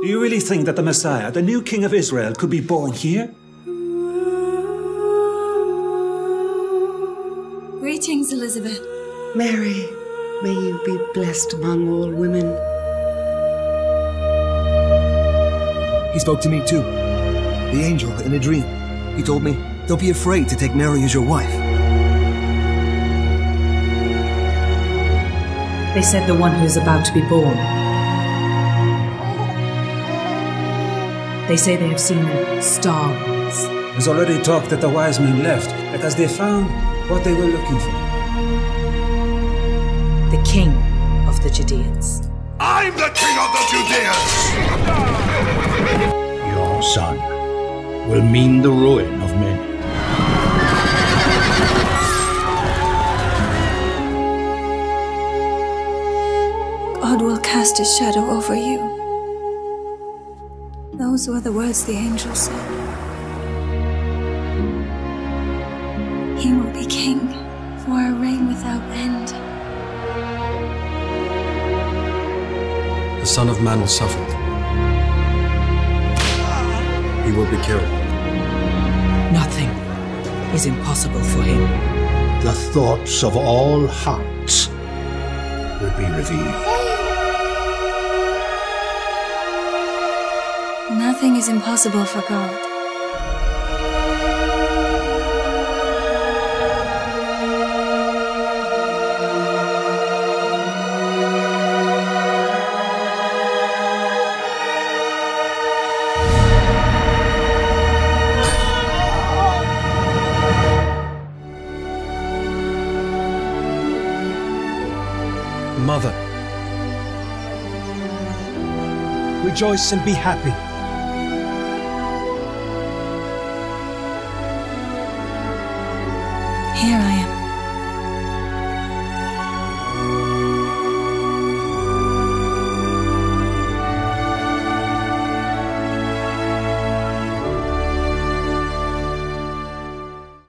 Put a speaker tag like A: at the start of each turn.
A: Do you really think that the Messiah, the new King of Israel, could be born here?
B: Greetings, Elizabeth.
C: Mary, may you be blessed among all women.
D: He spoke to me too. The angel in a dream. He told me, don't be afraid to take Mary as your wife.
E: They said the one who is about to be born. They say they have seen a star rise.
A: There's already talk that the wise men left because they found what they were looking for.
E: The king of the Judeans.
F: I'm the king of the Judeans!
G: Your son will mean the ruin of many.
B: God will cast his shadow over you. Those were the words the angel said. He will be king for a reign without end.
H: The Son of Man will suffer. He will be killed.
E: Nothing is impossible for him.
G: The thoughts of all hearts will be revealed.
B: Nothing is impossible for God.
H: Mother, rejoice and be happy.
B: Here I am.